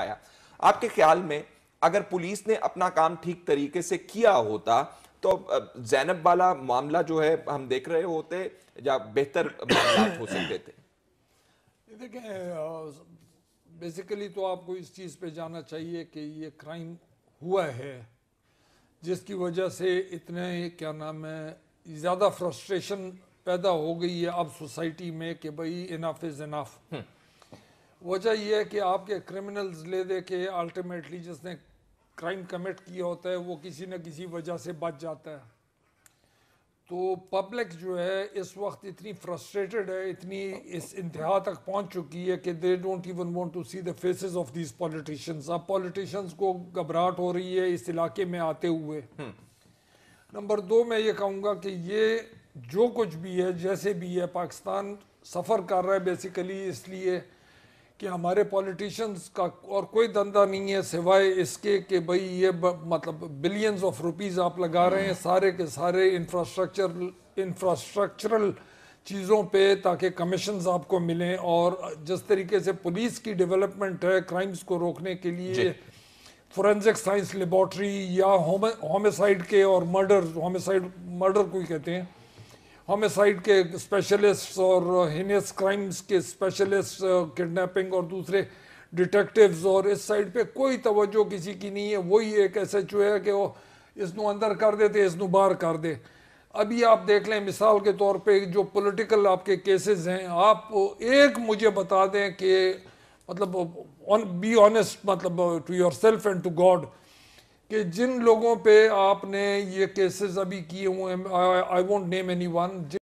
آیا۔ آپ کے خیال میں اگر پولیس نے اپنا کام ٹھیک طریقے سے کیا ہوتا تو زینب والا معاملہ جو ہے ہم دیکھ رہے ہوتے یا بہتر معاملات ہو سکتے تھے؟ دیکھیں بیسیکلی تو آپ کو اس چیز پہ جانا چاہیے کہ یہ کرائم ہوا ہے جس کی وجہ سے اتنے کیا نام ہے زیادہ فرسٹریشن پیدا ہو گئی ہے اب سوسائٹی میں کہ بھئی اناف از اناف وجہ یہ ہے کہ آپ کے کرمنلز لے دے کے الٹیمیٹلی جس نے کرائم کمٹ کیا ہوتا ہے وہ کسی نہ کسی وجہ سے بچ جاتا ہے۔ تو پبلک جو ہے اس وقت اتنی فرسٹریٹڈ ہے اتنی اس انتہا تک پہنچ چکی ہے کہ they don't even want to see the faces of these politicians اب پولیٹیشنز کو گھبراہٹ ہو رہی ہے اس علاقے میں آتے ہوئے۔ نمبر دو میں یہ کہوں گا کہ یہ جو کچھ بھی ہے جیسے بھی ہے پاکستان سفر کر رہا ہے بیسیکلی اس لیے کہ ہمارے پولیٹیشنز کا اور کوئی دندہ نہیں ہے سوائے اس کے کہ بھئی یہ مطلب بلینز آف روپیز آپ لگا رہے ہیں سارے کے سارے انفراسٹرکچر انفراسٹرکچرل چیزوں پہ تاکہ کمیشنز آپ کو ملیں اور جس طریقے سے پولیس کی ڈیولپمنٹ ہے کرائمز کو روکنے کے لیے فورنزک سائنس لیبارٹری یا ہومیسائڈ کے اور مرڈر ہومیسائڈ مرڈر کو ہی کہتے ہیں۔ ہومیسائڈ کے اسپیشلسٹ اور ہینیس کرائمز کے اسپیشلسٹ کڈنیپنگ uh, اور دوسرے ڈیٹیکٹیوز اور اس سائڈ پہ کوئی توجہ کسی کی نہیں ہے۔ وہی ایک ایسے چو ہے کہ وہ اس نو اندر کر دے دیتے اس نو باہر کر دے۔ ابھی آپ دیکھ لیں مثال کے طور پہ جو پولیٹیکل آپ کے کیسز ہیں، آپ ایک مجھے بتا دیں کہ مطلب بی آنیسٹ مطلب to yourself and to God کہ جن لوگوں پہ آپ نے یہ کیسز ابھی کیے ہوئے ہیں I won't name any one